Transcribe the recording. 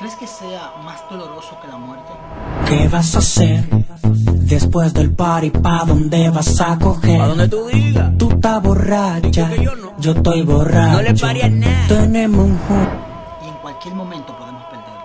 ¿Crees que sea más doloroso que la muerte? ¿Qué vas a hacer? Después del party, ¿pa' dónde vas a coger? A dónde tú digas. Tú estás borracha, yo no. yo estoy borracho. No le pare a nada. Tenemos un Y en cualquier momento podemos perderlo.